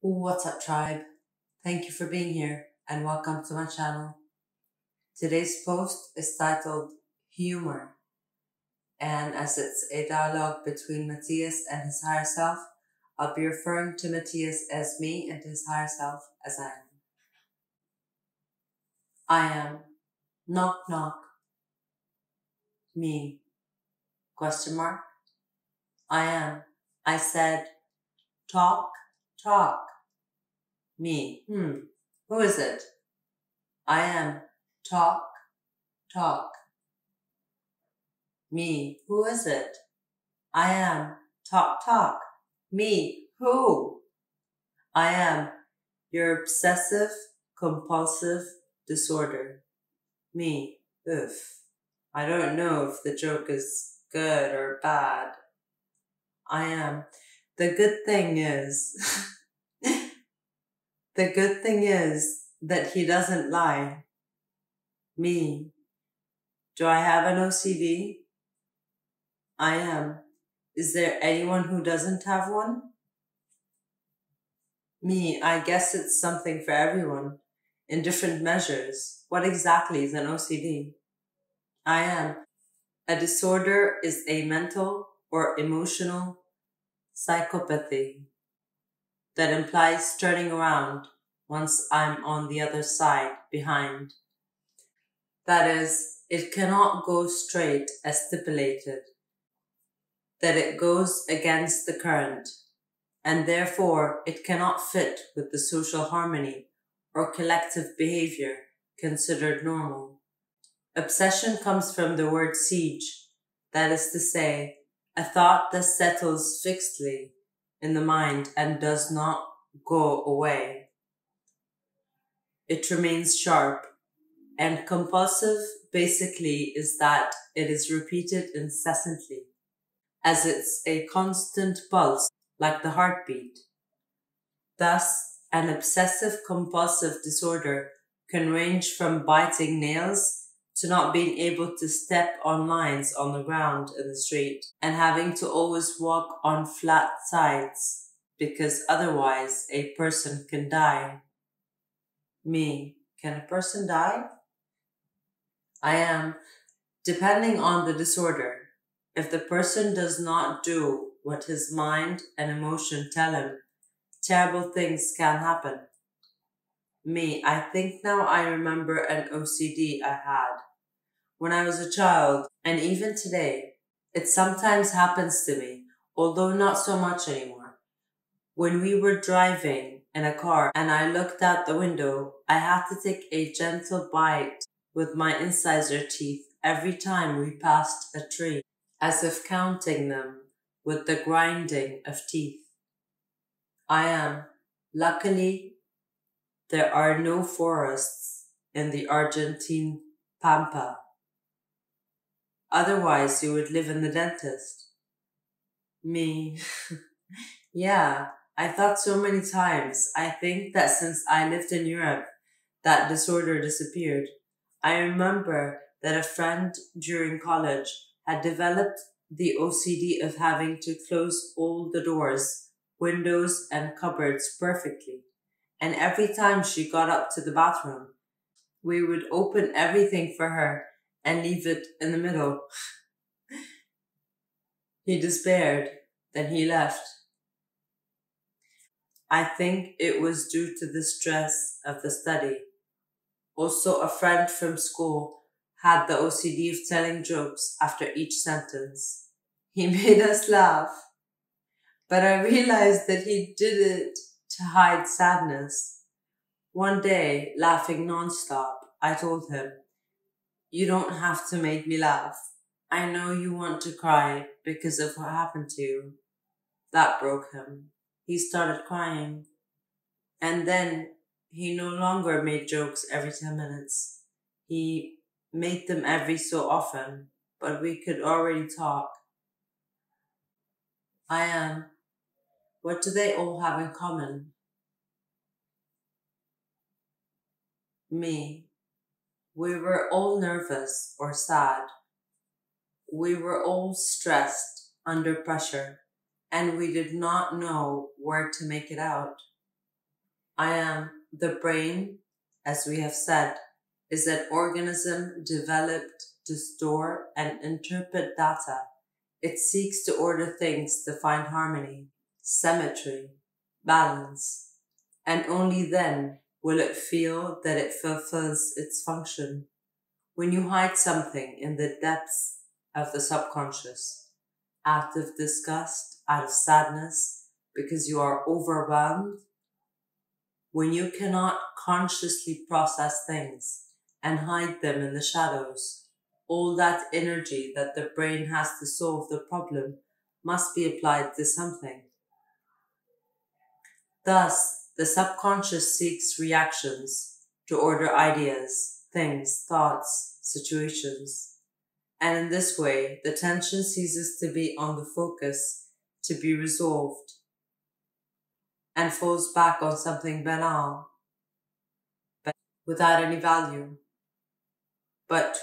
What's up, tribe? Thank you for being here and welcome to my channel. Today's post is titled Humor, and as it's a dialogue between Matias and his higher self, I'll be referring to Matias as me and his higher self as I am. I am. Knock, knock. Me. Question mark. I am. I said, talk, talk. Me. Hmm. Who is it? I am. Talk, talk. Me. Who is it? I am. Talk, talk. Me. Who? I am. Your obsessive compulsive disorder. Me. Oof. I don't know if the joke is good or bad. I am. The good thing is, the good thing is that he doesn't lie. Me. Do I have an OCD? I am. Is there anyone who doesn't have one? Me, I guess it's something for everyone in different measures. What exactly is an OCD? I am. A disorder is a mental or emotional psychopathy that implies turning around once I'm on the other side behind. That is, it cannot go straight as stipulated, that it goes against the current, and therefore it cannot fit with the social harmony or collective behavior considered normal. Obsession comes from the word siege, that is to say, a thought that settles fixedly in the mind and does not go away. It remains sharp, and compulsive basically is that it is repeated incessantly, as it's a constant pulse like the heartbeat. Thus, an obsessive compulsive disorder can range from biting nails to not being able to step on lines on the ground in the street and having to always walk on flat sides because otherwise a person can die. Me, can a person die? I am, depending on the disorder. If the person does not do what his mind and emotion tell him, terrible things can happen. Me, I think now I remember an OCD I had when I was a child, and even today. It sometimes happens to me, although not so much anymore. When we were driving in a car and I looked out the window, I had to take a gentle bite with my incisor teeth every time we passed a tree, as if counting them with the grinding of teeth. I am. Luckily, there are no forests in the Argentine Pampa. Otherwise, you would live in the dentist. Me. yeah, I thought so many times. I think that since I lived in Europe, that disorder disappeared. I remember that a friend during college had developed the OCD of having to close all the doors windows, and cupboards perfectly. And every time she got up to the bathroom, we would open everything for her and leave it in the middle. he despaired, then he left. I think it was due to the stress of the study. Also, a friend from school had the OCD of telling jokes after each sentence. He made us laugh but I realized that he did it to hide sadness. One day, laughing nonstop, I told him, You don't have to make me laugh. I know you want to cry because of what happened to you. That broke him. He started crying. And then he no longer made jokes every 10 minutes. He made them every so often, but we could already talk. I am what do they all have in common? Me. We were all nervous or sad. We were all stressed, under pressure, and we did not know where to make it out. I am the brain, as we have said, is an organism developed to store and interpret data. It seeks to order things to find harmony, symmetry, balance, and only then will it feel that it fulfills its function. When you hide something in the depths of the subconscious, out of disgust, out of sadness, because you are overwhelmed, when you cannot consciously process things and hide them in the shadows, all that energy that the brain has to solve the problem must be applied to something. Thus, the subconscious seeks reactions to order ideas, things, thoughts, situations. And in this way, the tension ceases to be on the focus to be resolved and falls back on something banal, but without any value, but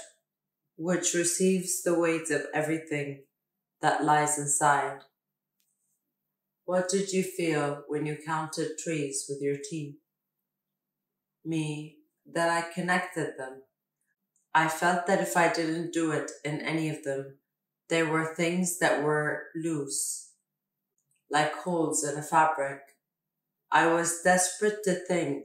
which receives the weight of everything that lies inside. What did you feel when you counted trees with your teeth? Me, that I connected them. I felt that if I didn't do it in any of them, there were things that were loose, like holes in a fabric. I was desperate to think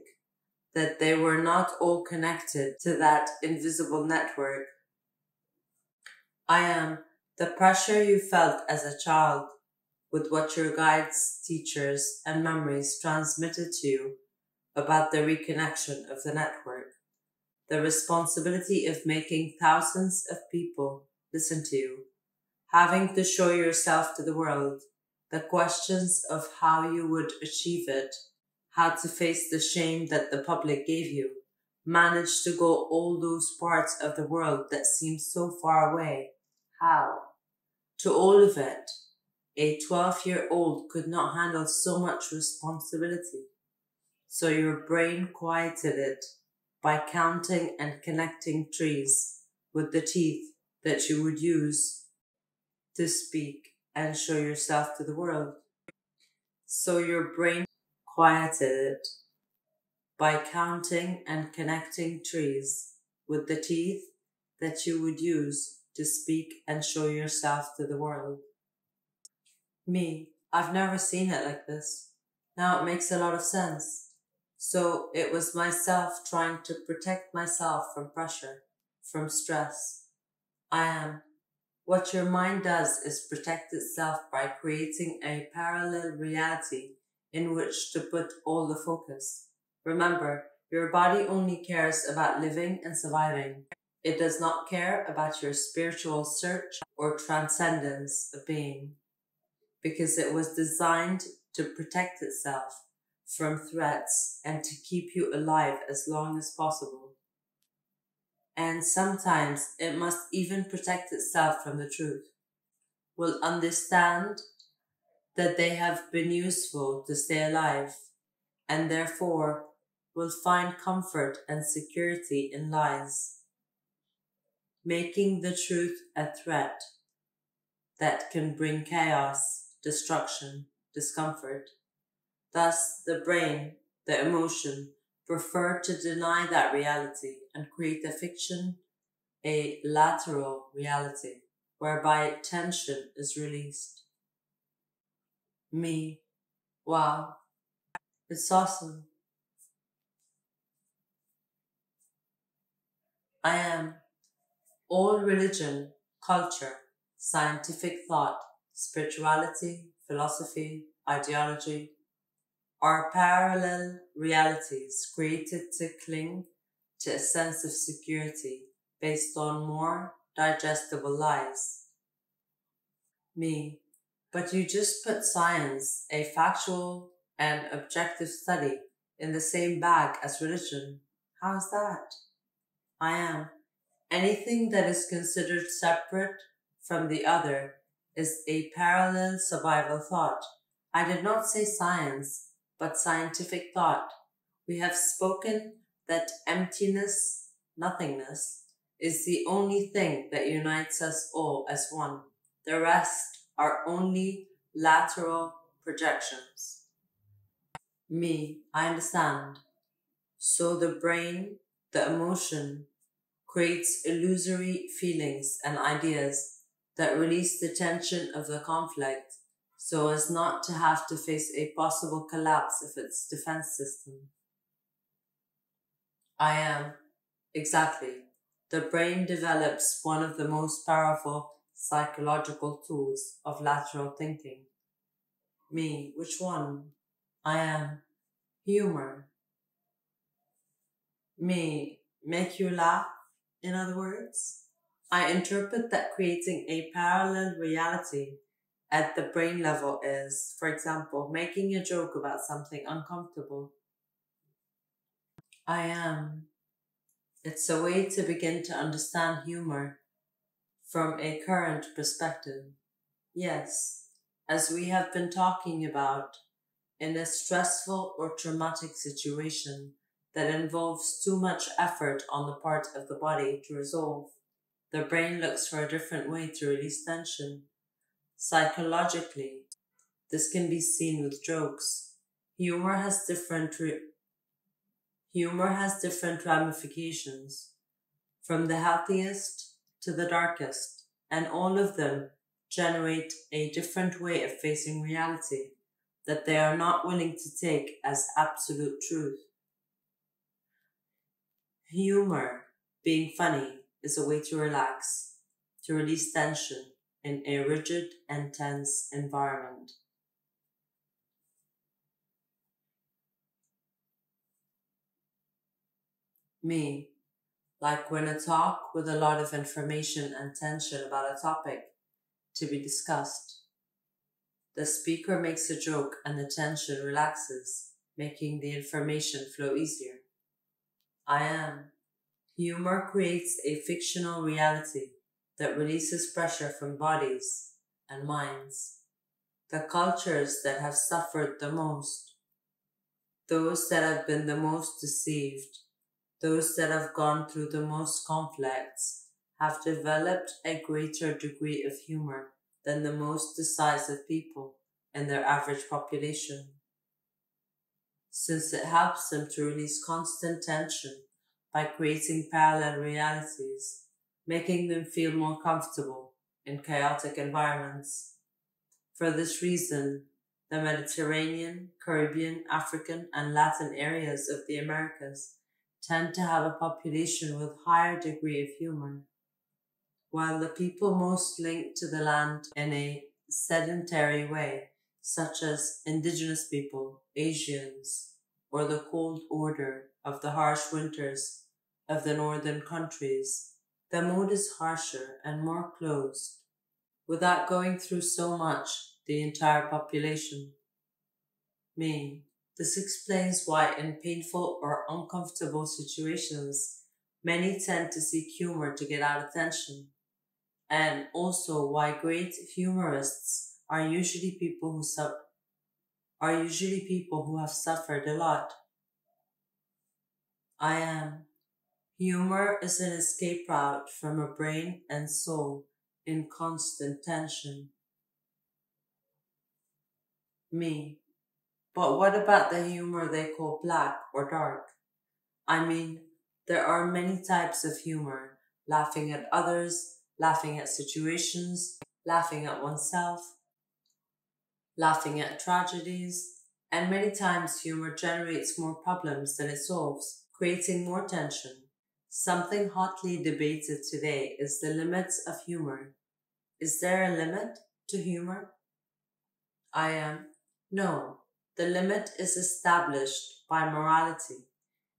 that they were not all connected to that invisible network. I am the pressure you felt as a child with what your guides, teachers, and memories transmitted to you about the reconnection of the network, the responsibility of making thousands of people listen to you, having to show yourself to the world, the questions of how you would achieve it, how to face the shame that the public gave you, manage to go all those parts of the world that seem so far away. How? To all of it, a 12 year old could not handle so much responsibility. So your brain quieted it by counting and connecting trees with the teeth that you would use to speak and show yourself to the world. So your brain quieted it by counting and connecting trees with the teeth that you would use to speak and show yourself to the world. Me, I've never seen it like this. Now it makes a lot of sense. So it was myself trying to protect myself from pressure, from stress. I am. What your mind does is protect itself by creating a parallel reality in which to put all the focus. Remember, your body only cares about living and surviving. It does not care about your spiritual search or transcendence of being because it was designed to protect itself from threats and to keep you alive as long as possible. And sometimes it must even protect itself from the truth. Will understand that they have been useful to stay alive and therefore will find comfort and security in lies, making the truth a threat that can bring chaos destruction, discomfort. Thus, the brain, the emotion, prefer to deny that reality and create a fiction, a lateral reality, whereby tension is released. Me. Wow. It's awesome. I am all religion, culture, scientific thought, spirituality, philosophy, ideology, are parallel realities created to cling to a sense of security based on more digestible lies. Me, but you just put science, a factual and objective study, in the same bag as religion. How's that? I am. Anything that is considered separate from the other is a parallel survival thought. I did not say science, but scientific thought. We have spoken that emptiness, nothingness, is the only thing that unites us all as one. The rest are only lateral projections. Me, I understand. So the brain, the emotion, creates illusory feelings and ideas that release the tension of the conflict so as not to have to face a possible collapse of its defense system. I am. Exactly. The brain develops one of the most powerful psychological tools of lateral thinking. Me, which one? I am. Humor. Me, make you laugh, in other words? I interpret that creating a parallel reality at the brain level is, for example, making a joke about something uncomfortable. I am. It's a way to begin to understand humor from a current perspective. Yes, as we have been talking about, in a stressful or traumatic situation that involves too much effort on the part of the body to resolve the brain looks for a different way to release tension. Psychologically, this can be seen with jokes. Humor has different re- humor has different ramifications, from the healthiest to the darkest, and all of them generate a different way of facing reality that they are not willing to take as absolute truth. Humor, being funny, is a way to relax, to release tension in a rigid and tense environment. Me, like when a talk with a lot of information and tension about a topic to be discussed. The speaker makes a joke and the tension relaxes, making the information flow easier. I am Humor creates a fictional reality that releases pressure from bodies and minds. The cultures that have suffered the most, those that have been the most deceived, those that have gone through the most conflicts, have developed a greater degree of humor than the most decisive people in their average population. Since it helps them to release constant tension by creating parallel realities, making them feel more comfortable in chaotic environments. For this reason, the Mediterranean, Caribbean, African, and Latin areas of the Americas tend to have a population with higher degree of humor, while the people most linked to the land in a sedentary way, such as indigenous people, Asians, or the cold order of the harsh winters of the northern countries, the mood is harsher and more closed, without going through so much the entire population. Me. This explains why in painful or uncomfortable situations, many tend to seek humor to get out of tension, and also why great humorists are usually people who suffer are usually people who have suffered a lot. I am Humor is an escape route from a brain and soul in constant tension. Me. But what about the humor they call black or dark? I mean, there are many types of humor laughing at others, laughing at situations, laughing at oneself, laughing at tragedies, and many times humor generates more problems than it solves, creating more tension. Something hotly debated today is the limits of humor. Is there a limit to humor? I am. No, the limit is established by morality,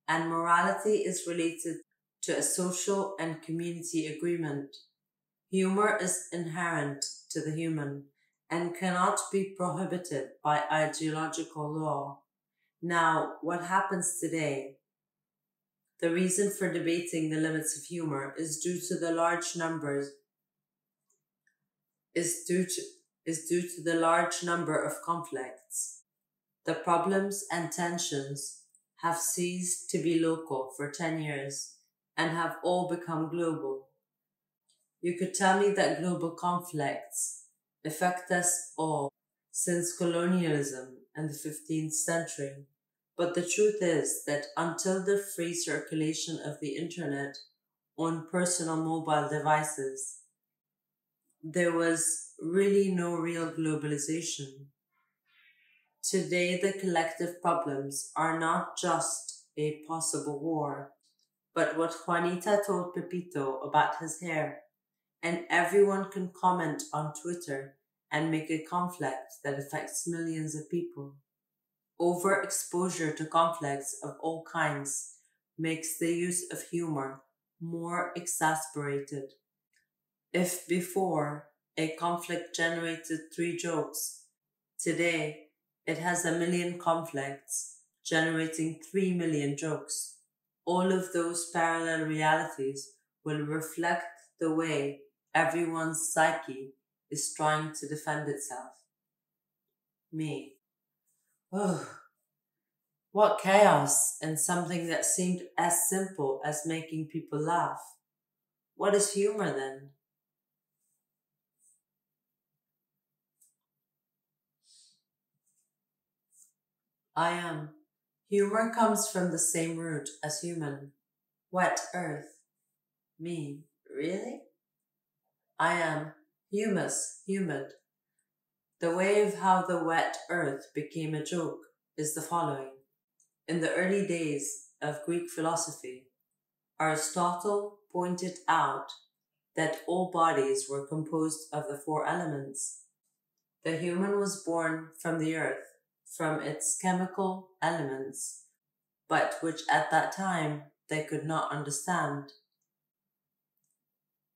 and morality is related to a social and community agreement. Humor is inherent to the human and cannot be prohibited by ideological law. Now, what happens today the reason for debating the limits of humor is due to the large numbers is due to, is due to the large number of conflicts. The problems and tensions have ceased to be local for 10 years and have all become global. You could tell me that global conflicts affect us all since colonialism and the 15th century But the truth is that until the free circulation of the internet on personal mobile devices, there was really no real globalization. Today, the collective problems are not just a possible war, but what Juanita told Pepito about his hair, and everyone can comment on Twitter and make a conflict that affects millions of people. Overexposure to conflicts of all kinds makes the use of humor more exasperated. If before a conflict generated three jokes, today it has a million conflicts generating three million jokes. All of those parallel realities will reflect the way everyone's psyche is trying to defend itself. Me. Oh, what chaos in something that seemed as simple as making people laugh. What is humor then? I am. Humor comes from the same root as human. Wet earth. Me. Really? I am. Humus, humid. The way of how the wet earth became a joke is the following. In the early days of Greek philosophy, Aristotle pointed out that all bodies were composed of the four elements. The human was born from the earth, from its chemical elements, but which at that time they could not understand.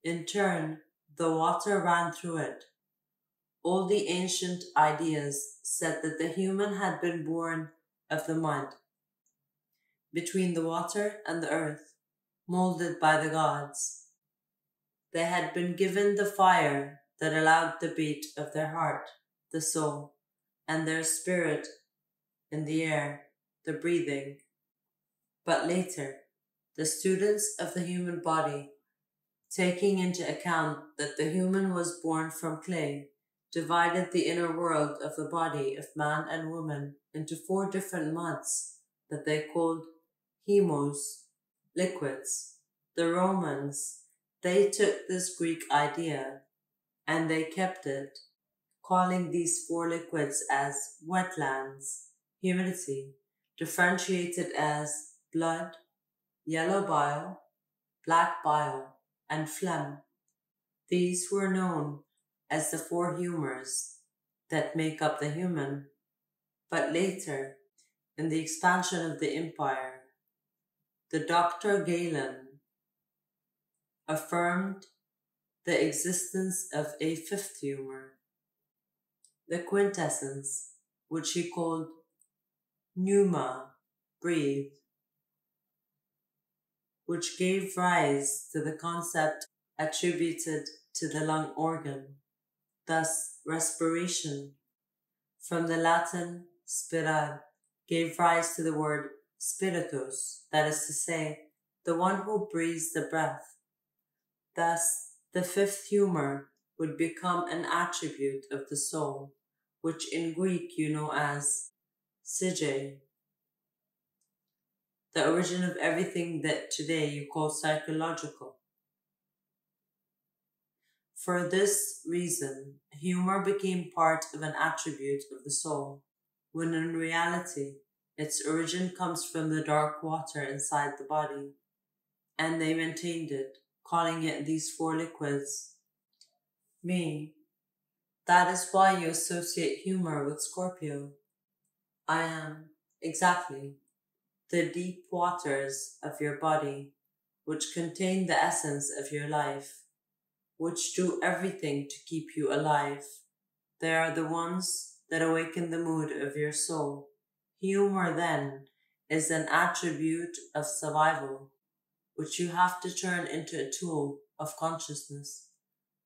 In turn, the water ran through it. All the ancient ideas said that the human had been born of the mud, between the water and the earth, molded by the gods. They had been given the fire that allowed the beat of their heart, the soul, and their spirit in the air, the breathing. But later, the students of the human body taking into account that the human was born from clay, divided the inner world of the body of man and woman into four different muds that they called hemos, liquids. The Romans, they took this Greek idea and they kept it, calling these four liquids as wetlands, humidity, differentiated as blood, yellow bile, black bile, and phlegm. These were known as the four humors that make up the human, but later, in the expansion of the empire, the Dr. Galen affirmed the existence of a fifth humor, the quintessence, which he called pneuma, breathe, which gave rise to the concept attributed to the lung organ, thus respiration, from the Latin spirar, gave rise to the word spiritus, that is to say, the one who breathes the breath. Thus, the fifth humor would become an attribute of the soul, which in Greek you know as psyche, the origin of everything that today you call psychological. For this reason, humor became part of an attribute of the soul, when in reality, its origin comes from the dark water inside the body, and they maintained it, calling it these four liquids. Me. That is why you associate humor with Scorpio. I am. Exactly the deep waters of your body, which contain the essence of your life, which do everything to keep you alive. They are the ones that awaken the mood of your soul. Humor, then, is an attribute of survival, which you have to turn into a tool of consciousness.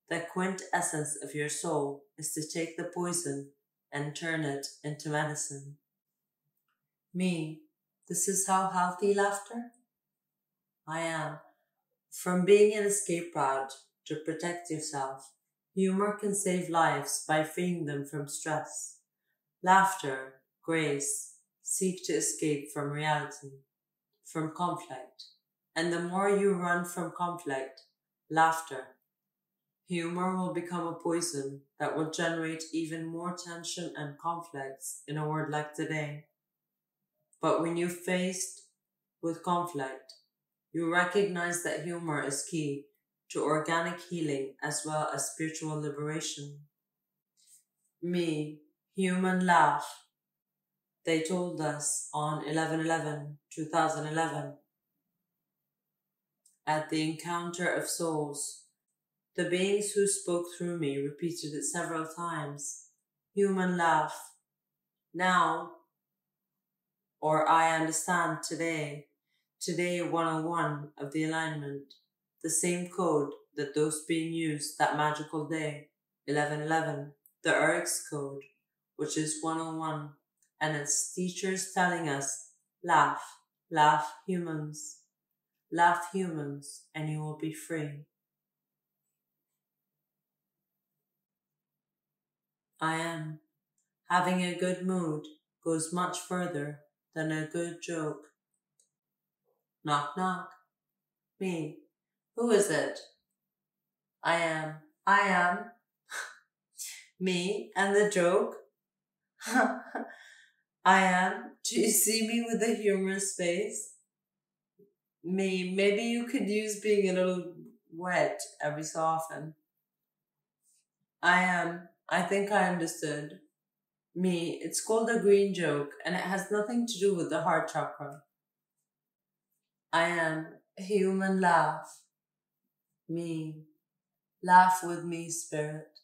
The quintessence of your soul is to take the poison and turn it into medicine. Me, this is how healthy laughter? I am. From being an escape route to protect yourself, humor can save lives by freeing them from stress. Laughter, grace, seek to escape from reality, from conflict. And the more you run from conflict, laughter, humor will become a poison that will generate even more tension and conflicts in a world like today. But when you're faced with conflict, you recognize that humor is key to organic healing as well as spiritual liberation. Me, human laugh, they told us on 11 11 2011. At the encounter of souls, the beings who spoke through me repeated it several times. Human laugh. Now, or I understand today, today 101 of the alignment, the same code that those being used that magical day, 1111, the Eric's code, which is 101, and its teachers telling us, laugh, laugh humans, laugh humans, and you will be free. I am. Having a good mood goes much further than a good joke. Knock knock. Me. Who is it? I am. I am. Me and the joke. I am. Do you see me with a humorous face? Me. Maybe you could use being a little wet every so often. I am. I think I understood. Me, it's called a green joke and it has nothing to do with the heart chakra. I am human laugh. Me. Laugh with me, spirit.